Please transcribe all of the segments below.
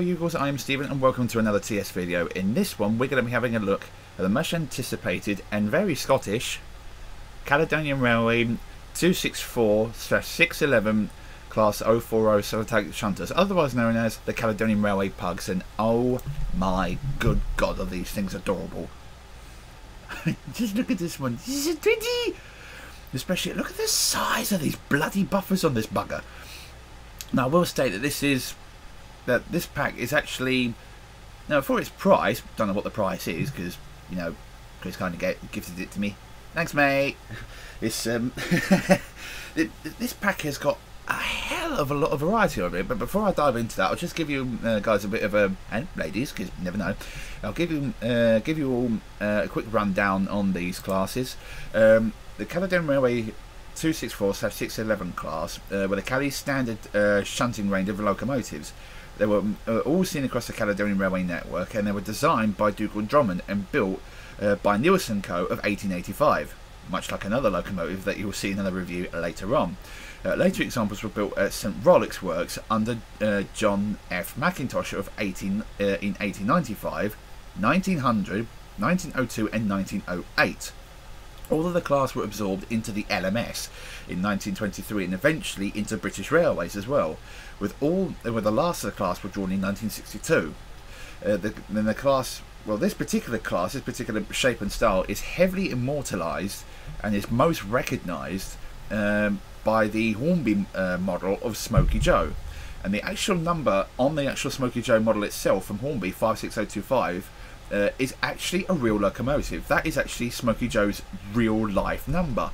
Hello Eagles, I am Stephen and welcome to another TS video. In this one we're going to be having a look at the much anticipated and very Scottish Caledonian Railway 264-611 Class 040 Solitary Shunters, otherwise known as the Caledonian Railway Pugs and oh my good god are these things adorable. Just look at this one, this is pretty! Especially look at the size of these bloody buffers on this bugger. Now I will state that this is that this pack is actually now for its price. Don't know what the price is because you know Chris kind of get, gifted it to me. Thanks, mate. It's um, it, this pack has got a hell of a lot of variety of it. But before I dive into that, I'll just give you uh, guys a bit of a and ladies, because never know. I'll give you uh, give you all uh, a quick rundown on these classes. Um, the Caledonian Railway 264-611 class uh, were the Cali standard uh, shunting range of locomotives. They were uh, all seen across the Caledonian Railway network and they were designed by Dougal Drummond and built uh, by Neilson Co. of 1885, much like another locomotive that you'll see in another review later on. Uh, later examples were built at St Rollox Works under uh, John F. McIntosh of 18, in 1895, 1900, 1902 and 1908 all of the class were absorbed into the LMS in 1923 and eventually into British Railways as well, with all with the last of the class were drawn in 1962. Uh, the, then the class, well, this particular class, this particular shape and style, is heavily immortalised and is most recognised um, by the Hornby uh, model of Smoky Joe. And the actual number on the actual Smoky Joe model itself from Hornby 56025 uh, is actually a real locomotive. That is actually Smoky Joe's real life number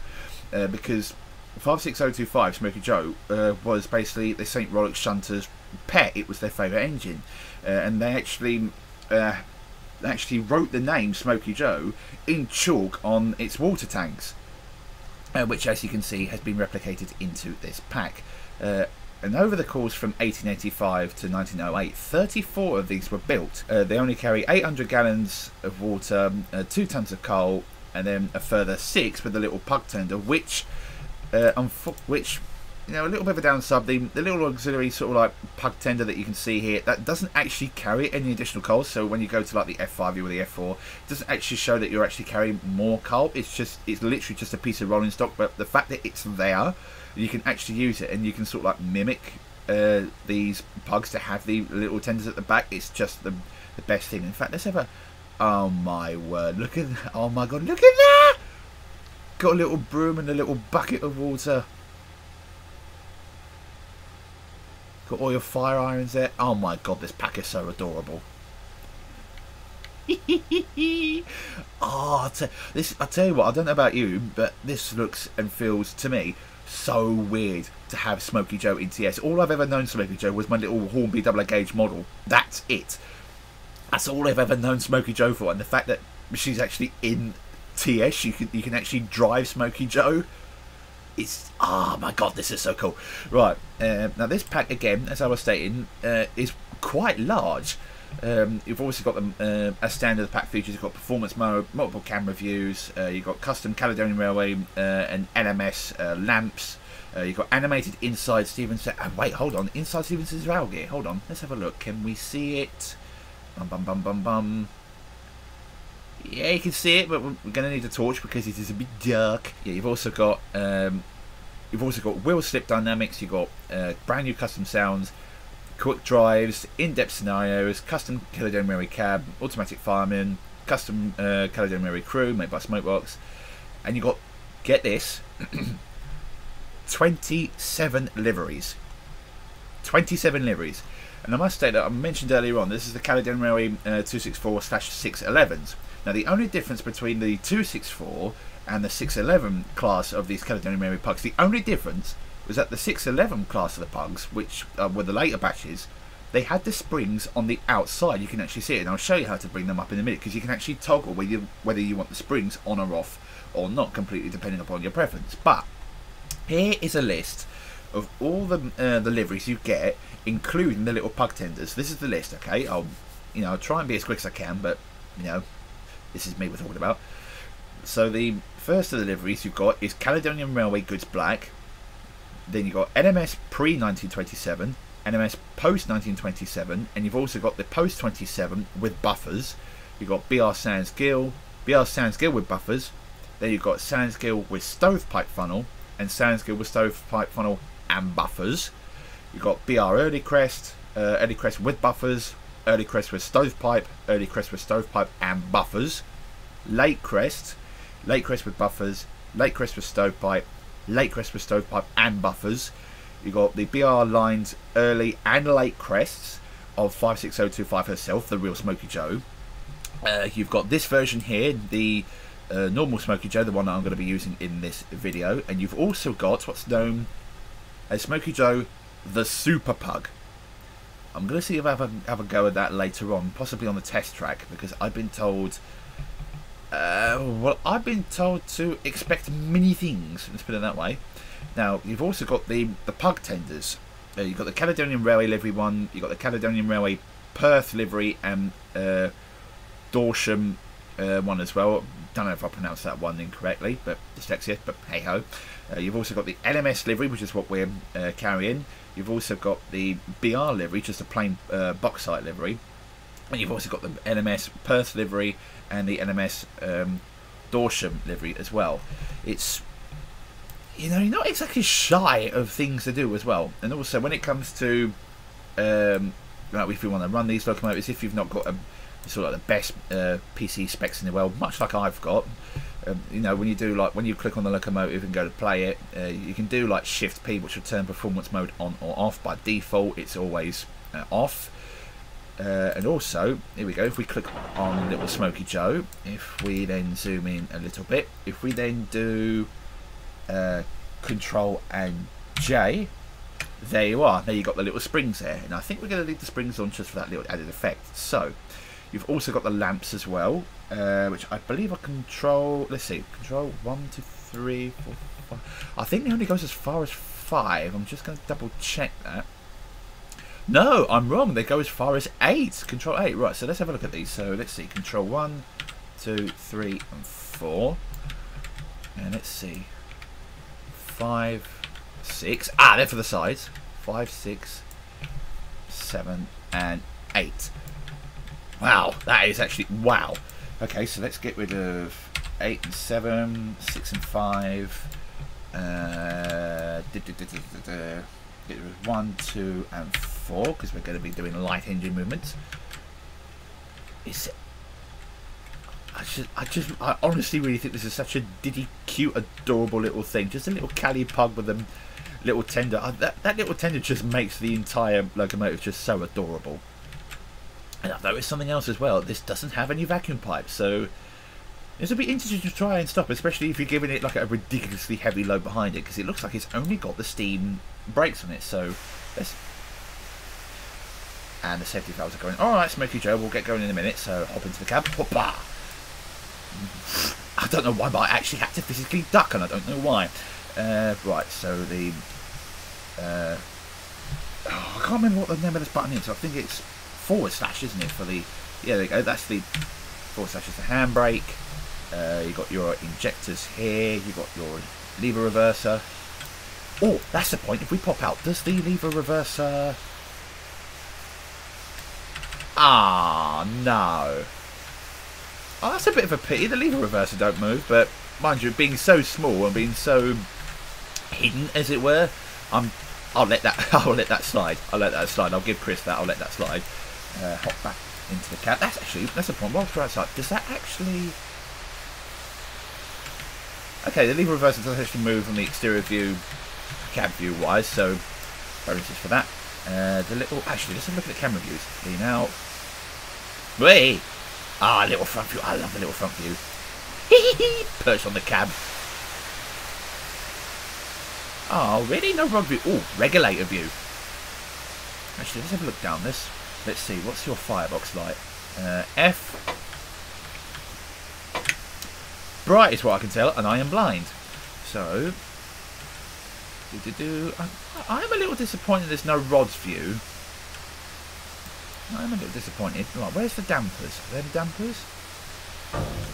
uh, because 56025 Smoky Joe uh, was basically the St. Rollox Shunters pet. It was their favourite engine, uh, and they actually uh, actually wrote the name Smoky Joe in chalk on its water tanks, uh, which, as you can see, has been replicated into this pack. And over the course from 1885 to 1908, 34 of these were built. Uh, they only carry 800 gallons of water, uh, 2 tons of coal, and then a further 6 with a little pug tender, which, uh, which you know, a little bit of a downside. The, the little auxiliary sort of like pug tender that you can see here, that doesn't actually carry any additional coal. So when you go to like the F5 or the F4, it doesn't actually show that you're actually carrying more coal. It's just, it's literally just a piece of rolling stock. But the fact that it's there you can actually use it and you can sort of like mimic uh, these pugs to have the little tenders at the back. It's just the, the best thing. In fact, let's have a... Oh my word, look at. Oh my god, look at that! Got a little broom and a little bucket of water. Got all your fire irons there. Oh my god, this pack is so adorable. oh, this I tell you what, I don't know about you, but this looks and feels to me so weird to have Smoky Joe in TS. All I've ever known Smoky Joe was my little Hornby double gauge model. That's it. That's all I've ever known Smoky Joe for. And the fact that she's actually in TS, you can you can actually drive Smoky Joe. It's oh my god, this is so cool. Right uh, now, this pack again, as I was stating, uh, is quite large. Um, you've obviously got the uh, standard pack features. You've got performance mode, multiple camera views. Uh, you've got custom Caledonian Railway uh, and LMS uh, lamps. You've got animated inside Stephenson. Oh, wait, hold on. Inside Stephenson's rail gear. Hold on. Let's have a look. Can we see it? Bum bum bum bum bum. Yeah, you can see it, but we're going to need a torch because it is a bit dark. Yeah, you've also got um, you've also got wheel slip dynamics. You've got uh, brand new custom sounds quick drives, in-depth scenarios, custom Caledonian Railway cab, automatic fireman, custom uh, Caledonian Railway crew made by Smokebox, and you got get this, 27 liveries. 27 liveries. And I must state that I mentioned earlier on, this is the Caledonian Railway uh, 264-611s. Now the only difference between the 264 and the 611 class of these Caledonian Railway pugs, the only difference was that the 611 class of the pugs, which uh, were the later batches, they had the springs on the outside. You can actually see it, and I'll show you how to bring them up in a minute because you can actually toggle whether you, whether you want the springs on or off or not, completely depending upon your preference. But here is a list of all the uh, the liveries you get, including the little pug tenders. This is the list, okay? I'll you know I'll try and be as quick as I can, but you know this is me we're talking about. So the first of the liveries you've got is Caledonian Railway Goods Black, then you've got LMS pre 1927, LMS post 1927, and you've also got the post 27 with buffers. You've got BR Sans Gill, BR Sans Gill with buffers. Then you've got Sans Gill with stovepipe funnel, and Sans Gill with stovepipe funnel and buffers. You've got BR Early Crest, uh, Early Crest with buffers, Early Crest with stovepipe, Early Crest with stovepipe and buffers. Late Crest, Late Crest with buffers, Late Crest with stovepipe, Late Crest with stovepipe and buffers. You've got the BR lines early and late crests of 56025 herself, the real Smoky Joe. Uh, you've got this version here, the uh, normal Smoky Joe, the one I'm going to be using in this video. And you've also got what's known as Smoky Joe, the Super Pug. I'm going to see if I have a, have a go at that later on, possibly on the test track, because I've been told... Uh, well, I've been told to expect many things, let's put it that way. Now, you've also got the, the pug tenders. Uh, you've got the Caledonian Railway livery one, you've got the Caledonian Railway Perth livery, and uh, Dawsholm uh, one as well. Don't know if I pronounced that one incorrectly, but dyslexia, but hey ho. Uh, you've also got the LMS livery, which is what we're uh, carrying. You've also got the BR livery, just a plain uh, bauxite livery. And you've also got the LMS Perth livery and the LMS um, Dawsholm livery as well. It's you know, you're not exactly shy of things to do as well. And also, when it comes to, um, like if you want to run these locomotives, if you've not got a sort of like the best uh, PC specs in the world, much like I've got, um, you know, when you do like when you click on the locomotive and go to play it, uh, you can do like Shift P, which will turn performance mode on or off. By default, it's always uh, off. Uh, and also, here we go, if we click on Little Smoky Joe, if we then zoom in a little bit, if we then do uh, Control and J, there you are. There you've got the little springs there. And I think we're going to leave the springs on just for that little added effect. So, you've also got the lamps as well, uh, which I believe I control. Let's see, control one, two, three, four, five. I think it only goes as far as five. I'm just going to double check that. No, I'm wrong. They go as far as eight. Control eight. Right, so let's have a look at these. So let's see. Control one, two, three, and four. And let's see. Five, six. Ah, they're for the sides. Five, six, seven, and eight. Wow, that is actually wow. Okay, so let's get rid of eight and seven, six and five. Uh, get rid of one, two, and four because we're going to be doing light engine movements. Is I just, I just, I honestly really think this is such a diddy, cute, adorable little thing. Just a little Cali pug with a little tender. Uh, that, that little tender just makes the entire locomotive just so adorable. And I've noticed something else as well. This doesn't have any vacuum pipes, so this will be interesting to try and stop, especially if you're giving it like a ridiculously heavy load behind it, because it looks like it's only got the steam brakes on it. So let's and the safety valves are going. Alright, Smoky Joe, we'll get going in a minute, so hop into the cab. Hoppa! I don't know why, but I actually had to physically duck, and I don't know why. Uh, right, so the... Uh, oh, I can't remember what the name of this button is. I think it's forward slash, isn't it, for the... Yeah, there go. That's the forward slash is the handbrake. Uh, you've got your injectors here. You've got your lever reverser. Oh, that's the point. If we pop out, does the lever reverser... Ah, no. Oh, that's a bit of a pity. The lever reverser don't move, but mind you, being so small and being so hidden, as it were, I'm. I'll let that. I'll let that slide. I'll let that slide. I'll give Chris that. I'll let that slide. Uh, hop back into the cab. That's actually that's a point. Whilst we're outside, does that actually? Okay, the lever reverser does actually move from the exterior view, cab view wise. So, very for that. Uh, the little actually, let's have a look at the camera views. Clean out. Wait. Ah, little front view. I love the little front view. Perch on the cab. Oh, really? No front view. Oh, regulator view. Actually, let's have a look down this. Let's see. What's your firebox like? Uh, F. Bright is what I can tell, and I am blind. So, do do do. I, I'm a little disappointed there's no Rod's view. I'm a little disappointed. Right, where's the dampers? Are there the dampers?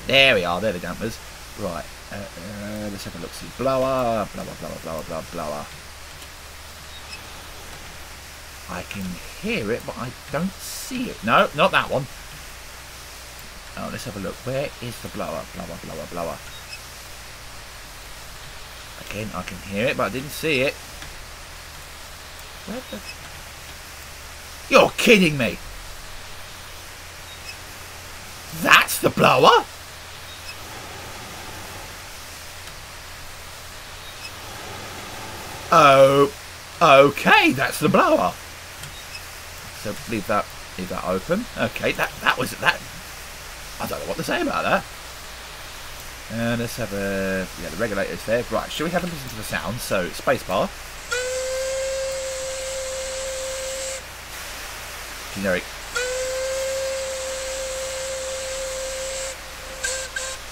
There we are, they're the dampers. Right, uh, uh, let's have a look. See, blower, blower, blower, blower, blower, blower. I can hear it, but I don't see it. No, not that one. Oh, let's have a look. Where is the blower? Blower, blower, blower. Again, I can hear it, but I didn't see it. Where the... You're kidding me! That's the blower? Oh, okay, that's the blower. So leave that, leave that open. Okay, that that was that. I don't know what to say about that. And let's have a yeah, the regulator's there. Right, shall we have a listen to the sound? So spacebar. Generic.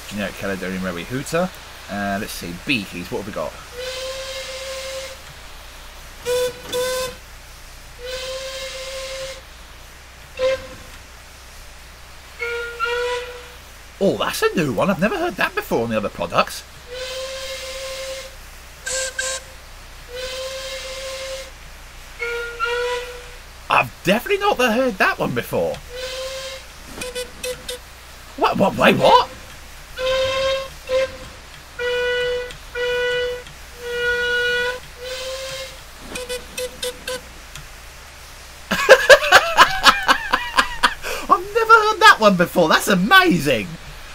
Generic Caledonian Railway Hooter. Uh, let's see, B keys, what have we got? That's a new one. I've never heard that before on the other products. I've definitely not heard that one before. What? What? Wait, what? I've never heard that one before. That's amazing.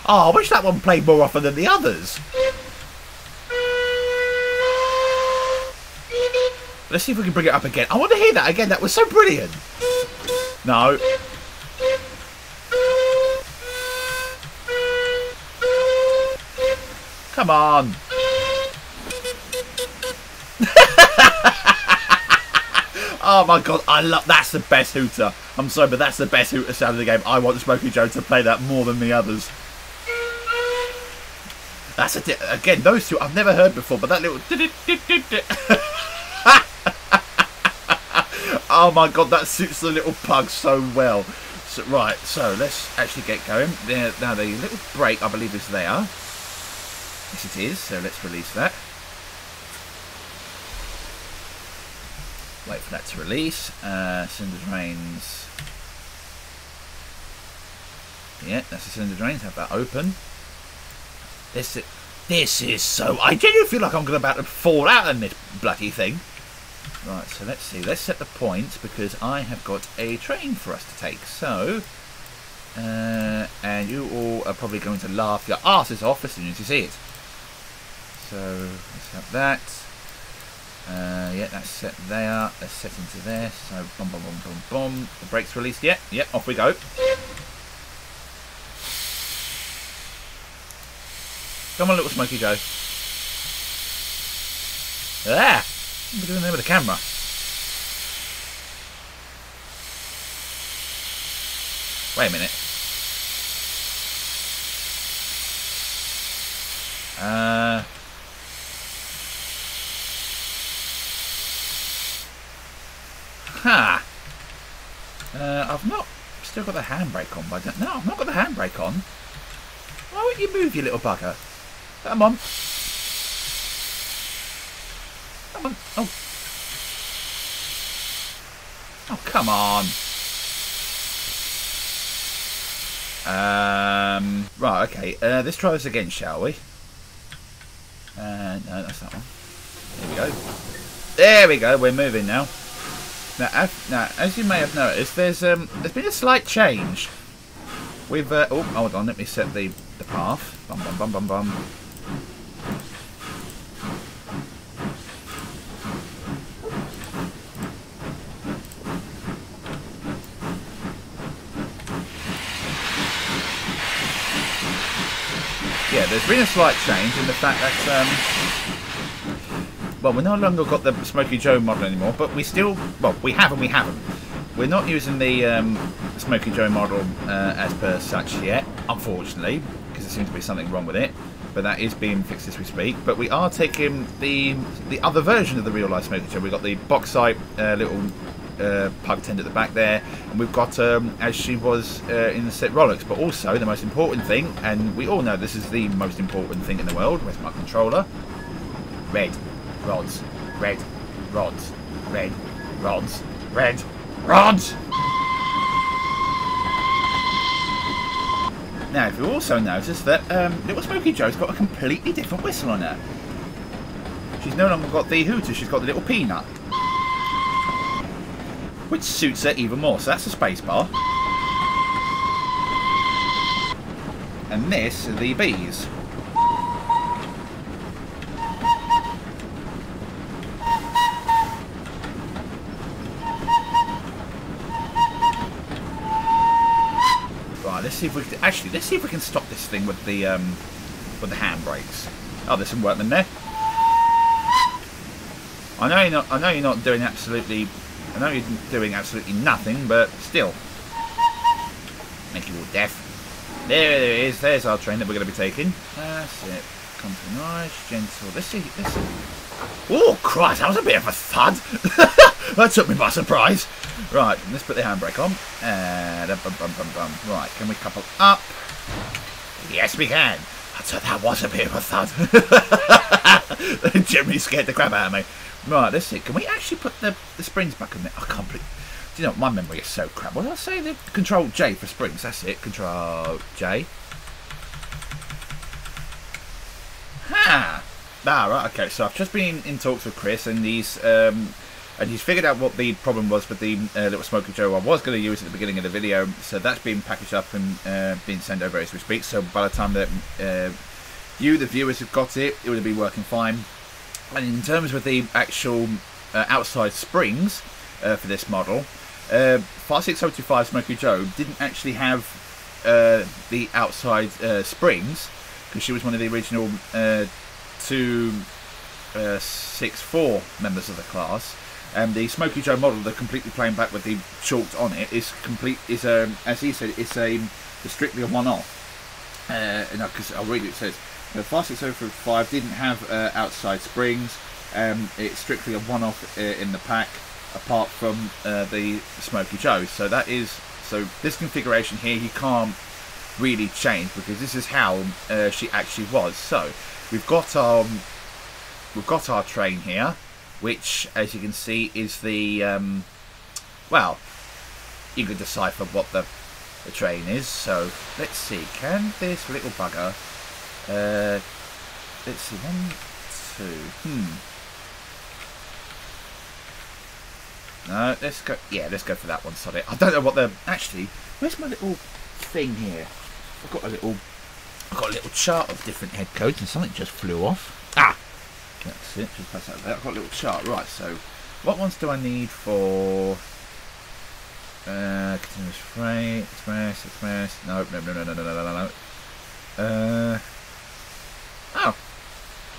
Oh, I wish that one played more often than the others. Let's see if we can bring it up again. I want to hear that again. That was so brilliant. No. Come on. oh my god, I love that's the best hooter. I'm sorry, but that's the best hooter sound of the game. I want Smoky Joe to play that more than the others. That's a again those two I've never heard before, but that little oh my god, that suits the little pug so well. So, right, so let's actually get going. There, now the little brake, I believe, is there. Yes, it is. So let's release that. Wait for that to release. Uh, cylinder drains. Yeah, that's the cylinder drains. Have that open. This is, this is so... I genuinely feel like I'm going about to fall out in this bloody thing. Right, so let's see. Let's set the points because I have got a train for us to take. So, uh, and you all are probably going to laugh your asses off as soon as you see it. So, let's have that. Uh, yeah, that's set there. Let's set into there. So, boom, boom, boom, boom, boom. The brake's released. Yeah, yeah, off we go. Come on, little Smoky Joe. Ah! What are we doing there with the camera? Wait a minute. Uh... Ha! Uh, I've not still got the handbrake on, but I don't, no, I've not got the handbrake on. Why won't you move, you little bugger? Come on. Come on. Oh. Oh, come on. Um, right, okay. Uh, let's try this again, shall we? Uh, no, that's that one. There we go. There we go. We're moving now. Now, as, now, as you may have noticed, there's um, there's been a slight change. We've uh, oh, hold on. Let me set the the path. Bum bum bum bum bum. Yeah, there's been a slight change in the fact that, um, well, we no longer got the Smoky Joe model anymore, but we still, well, we have and we haven't. We're not using the um, Smoky Joe model uh, as per such yet, unfortunately, because there seems to be something wrong with it. But that is being fixed as we speak. But we are taking the the other version of the real life Smoky Joe. We've got the bauxite uh, little uh, pug tent at the back there, and we've got um, as she was uh, in the St Rollox. But also the most important thing, and we all know this is the most important thing in the world. Where's my controller? Red rods, red rods, red rods, red, rods. Now, if you also notice that um, Little Smoky Joe's got a completely different whistle on her. She's no longer got the hooter, she's got the little peanut. Which suits her even more, so that's a space bar. And this are the bees. Right, let's see if we can, actually let's see if we can stop this thing with the um, with the handbrakes. Oh, there's some workmen there. I know you're not. I know you're not doing absolutely. I know you're doing absolutely nothing, but still, make you all deaf. There it is. There's our train that we're going to be taking. That's it. Nice, gentle. Let's see. Let's see. Oh, Christ, that was a bit of a thud. that took me by surprise. Right, let's put the handbrake on. And bum, bum, bum. Right, can we couple up? Yes, we can. So that was a bit of a thud. Generally scared the crap out of me. Right, let's see. Can we actually put the, the springs back in there? I can't believe... Do you know, my memory is so crap. What did I say? The Control J for springs. That's it. Control J. Ha! Ah, right, okay. So I've just been in talks with Chris, and he's um, and he's figured out what the problem was with the uh, little Smoky Joe I was going to use at the beginning of the video. So that's been packaged up and uh, being sent over as we speak. So by the time that uh, you, the viewers, have got it, it would have been working fine. And in terms of the actual uh, outside springs uh, for this model, uh, 56025 Smoky Joe didn't actually have uh, the outside springs because she was one of the original two six four members of the class. And the Smoky Joe model, the completely plain back with the chalked on it, is complete. Is a as he said, it's a it's strictly a one-off. Uh, because I'll read it. It says the 56025 didn't have uh, outside springs. Um, it's strictly a one-off uh, in the pack, apart from uh, the Smoky Joe. So that is so this configuration here you can't really change because this is how uh, she actually was. So we've got our we've got our train here, which as you can see is the um, well, you can decipher what the the train is. So let's see, can this little bugger? Uh, let's see, one, two, hmm. No, let's go. Yeah, let's go for that one. Sorry, I don't know what the actually. Where's my little thing here? I've got a little. I've got a little chart of different head codes, and something just flew off. Ah, that's it. Just pass that there. I've got a little chart. Right. So, what ones do I need for? Uh, continuous freight, express, express. No, no, no, no, no, no, no, no. Uh. Oh.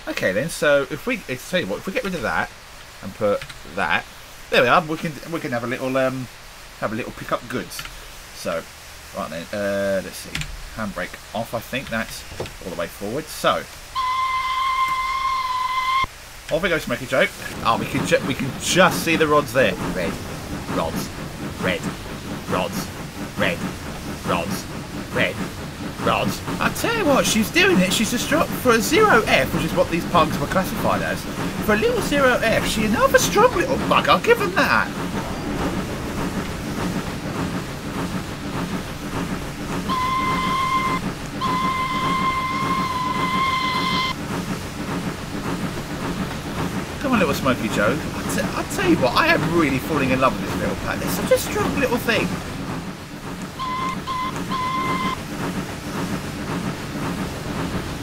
Okay then. So if we, let's tell you what, if we get rid of that and put that, there we are. We can we can have a little um have a little pick up goods. So right then, uh, let's see. Handbrake off. I think that's all the way forward. So off we go, Smoky joke. Oh, we can we can just see the rods there. Red rods, red rods, red rods, red rods. I tell you what, she's doing it. She's just dropped for a zero F, which is what these pugs were classified as. For a little zero F, she another strong little bug. I'll give them that. Smoky Joe. I t I'll tell you what, I am really falling in love with this little pet. It's such a strong little thing.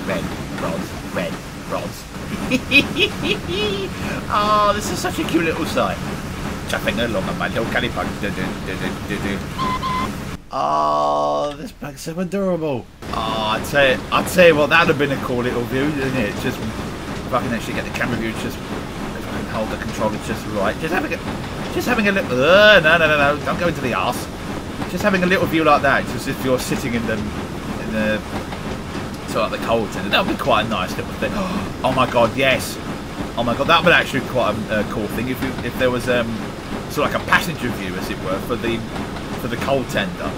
Red rods, red rods. oh, this is such a cute little sight. Chuffing along on my little do, do. Oh, this bag's so adorable. Oh, I'd say, I'd say, well, that'd have been a cool little view, didn't it? Just if I can actually get the camera view, just I hold the controller just right. Just having a, just having a little. Uh, no, no, no, no! Don't go into the arse. Just having a little view like that, just if you're sitting in the, in the, sort of like the cold tent. That would be quite a nice little thing. Oh my god, yes. Oh my god, that would actually be quite a cool thing if you, if there was um sort of like a passenger view, as it were, for the for the coal tender.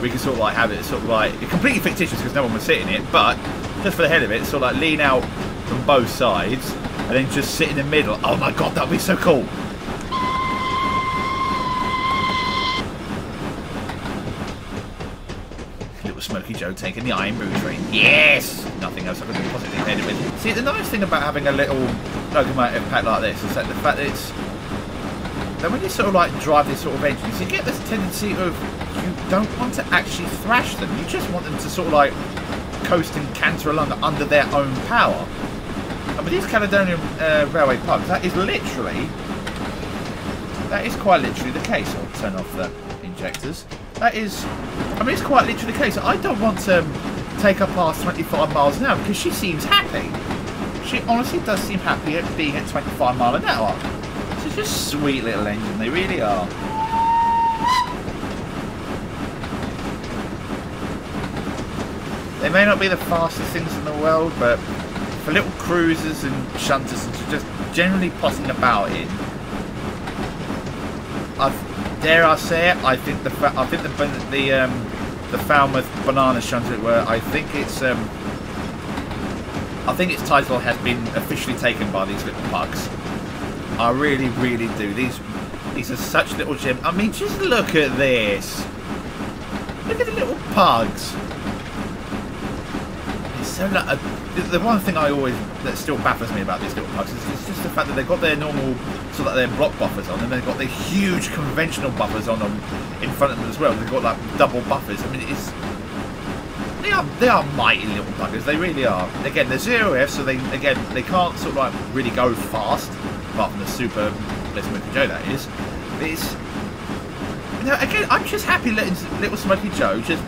We could sort of like have it sort of like completely fictitious because no one would sit in it, but just for the head of it, sort of like lean out from both sides and then just sit in the middle. Oh my god, that'd be so cool. Little Smoky Joe taking the Irn-Bru train. Yes! Nothing else I could possibly positively headed with. See, the nice thing about having a little locomotive pack like this is that the fact that it's... Then when you sort of like drive this sort of engine, you get this tendency of you don't want to actually thrash them. You just want them to sort of like coast and canter along under their own power. With these Caledonian uh, Railway pugs, that is literally, that is quite literally the case. I'll turn off the injectors. That is, I mean, it's quite literally the case. I don't want to take her past 25 miles an hour because she seems happy. She honestly does seem happy at being at 25 mile an hour. It's just sweet little engine, they really are. They may not be the fastest things in the world, but for little cruisers and shunters and just generally potting about in, I've, dare I say it, I think the I think the the um, the Falmouth banana shunter where I think it's um, I think its title has been officially taken by these little pugs. I really, really do. These these are such little gems. I mean, just look at this. Look at the little pugs. It's so like, the one thing I always that still baffles me about these little pugs is, is just the fact that they've got their normal sort of their block buffers on, and they've got the huge conventional buffers on them in front of them as well. They've got like double buffers. I mean, it's they are they are mighty little buggers. They really are. Again, they're zero F, so they again they can't sort of like really go fast apart from the super Little Smoky Joe that is. It's you know, again, I'm just happy letting Little Smoky Joe just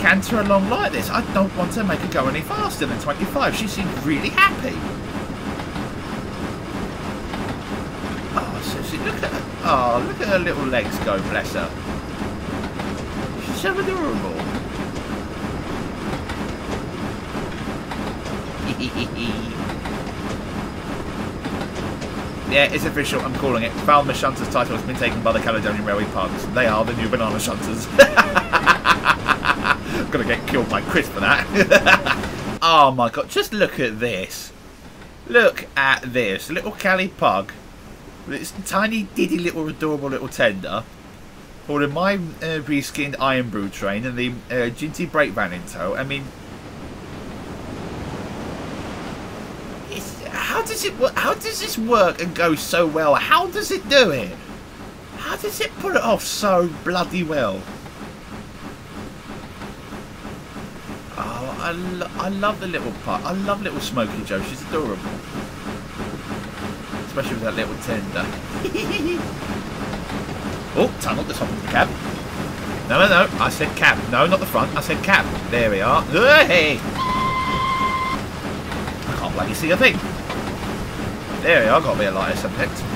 canter along like this. I don't want to make her go any faster than 25. She seems really happy. Ah, oh, seriously, look at her. Oh, look at her little legs go, bless her. She's so adorable. Yeah, it's official. I'm calling it. Falmouth Shunters title has been taken by the Caledonian Railway Pugs. They are the new banana shunters. I'm gonna get killed by Chris for that. oh my god, just look at this. Look at this. Little Cali Pug. Its tiny, diddy little, adorable little tender. Holding my uh, reskinned Irn-Bru train and the uh, Ginty brake van in tow. I mean, how does it how does this work and go so well? How does it do it? How does it put it off so bloody well? Oh, I, lo I love the little part. I love little Smoky Joe. She's adorable. Especially with that little tender. oh, tunnel the top of the cab. No, no, no. I said cab. No, not the front. I said cab. There we are. Hey! I can't bloody see a thing. There we are, got me a lighter subject.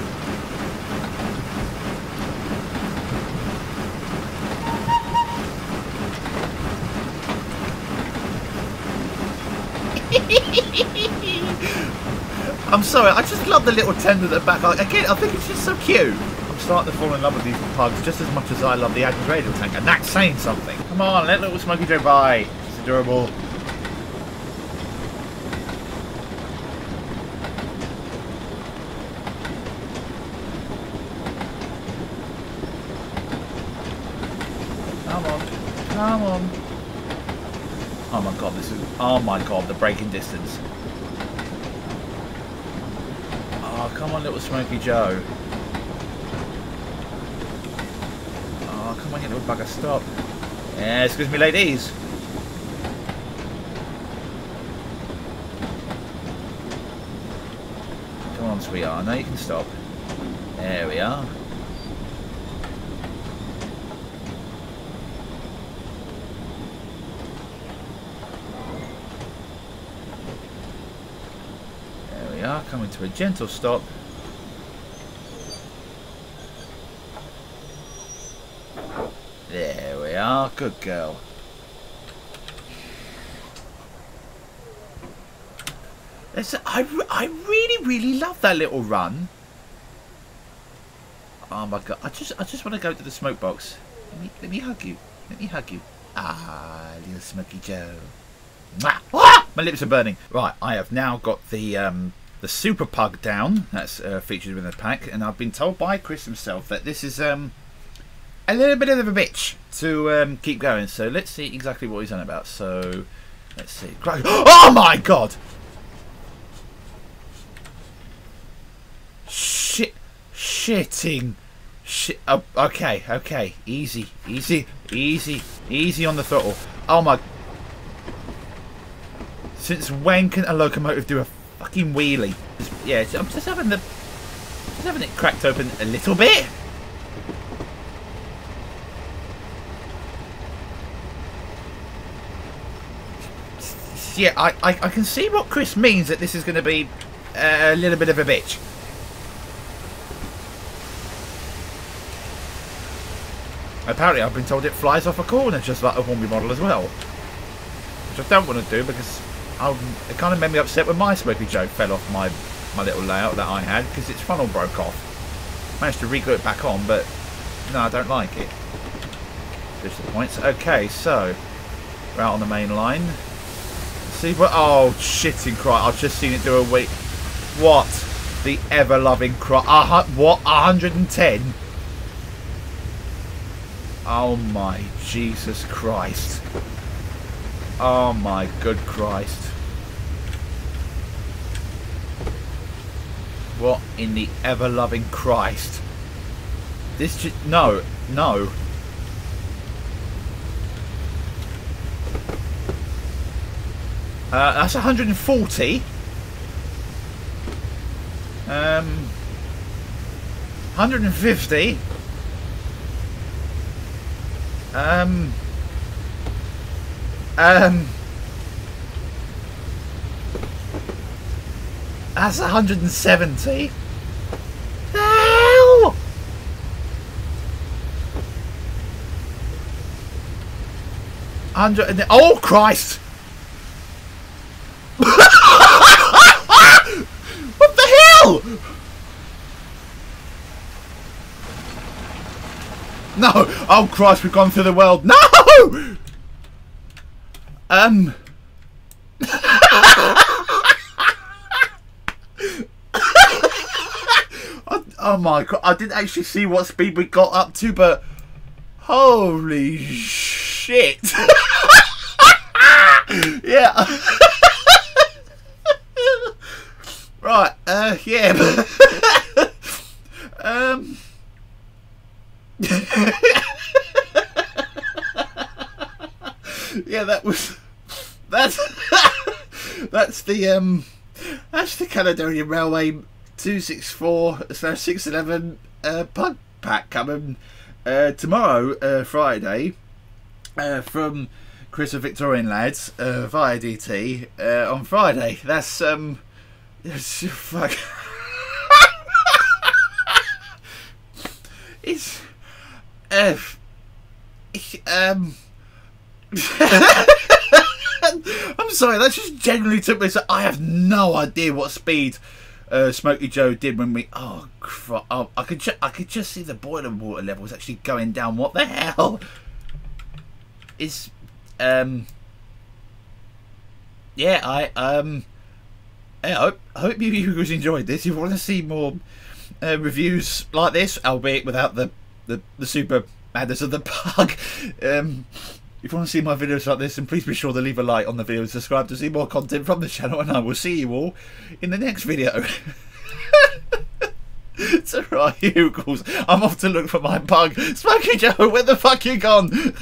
Sorry, I just love the little tender at the back. Again, I think it's just so cute. I'm starting to fall in love with these pugs just as much as I love the Adams Radial tank, and that's saying something. Come on, let little Smoky Joe by. It's adorable. Come on. Come on. Oh my god, this is... Oh my god, the braking distance. Oh, come on, little Smoky Joe. Oh, come on, you little bugger, stop. Yeah, excuse me, ladies. Come on, sweetheart. Now you can stop. There we are. are, coming to a gentle stop. There we are, good girl. I, I really, really love that little run. Oh my god, I just I just want to go to the smoke box. Let me, let me hug you. Let me hug you. Ah, little Smoky Joe. Ah! My lips are burning. Right, I have now got the um, the Super Pug down. That's uh, featured within the pack, and I've been told by Chris himself that this is um, a little bit of a bitch to um, keep going. So let's see exactly what he's on about. So let's see. Oh my god! Shit, shitting, shit. Oh, okay, okay, easy, easy, easy, easy on the throttle. Oh my. Since when can a locomotive do a fucking wheelie? Just, yeah, I'm just having the, just having it cracked open a little bit. yeah, I, I, I, can see what Chris means that this is going to be a little bit of a bitch. Apparently, I've been told it flies off a corner just like a Hornby model as well. Which I don't want to do because I'll, it kind of made me upset when my Smoky Joe fell off my, my little layout that I had because its funnel broke off. Managed to reglue it back on, but no, I don't like it. Just the points. Okay, so we're out on the main line. See, but oh, shitting cry! I've just seen it do a week. What? The ever-loving cry. Uh, what? 110? Oh my Jesus Christ. Oh my good Christ. What in the ever-loving Christ? This just... No. No. Uh, that's 140. Um, 150. Um, um, that's 170. Hell! Hundred. Oh Christ! What the hell? No! Oh Christ, we've gone through the world. No! Um. oh my god, I didn't actually see what speed we got up to, but holy shit. yeah. right, uh, yeah. um. yeah, that was that's that's the um that's the Caledonian Railway two six four slash six eleven uh pug pack coming uh tomorrow uh Friday uh from Chris of Victorian lads uh via DT uh on Friday. That's um it's, fuck it's uh, um I'm sorry, that just genuinely took me. So I have no idea what speed uh, Smoky Joe did when we. Oh, oh I could I could just see the boiling water level levels actually going down. What the hell? Is um. Yeah, I um. I hope I hope you guys enjoyed this. If you want to see more uh, reviews like this, albeit without the the, the super madness of the pug. Um, if you want to see my videos like this, then please be sure to leave a like on the video and subscribe to see more content from the channel. And I will see you all in the next video. it's alright, I'm off to look for my bug. Smoky Joe, where the fuck you gone?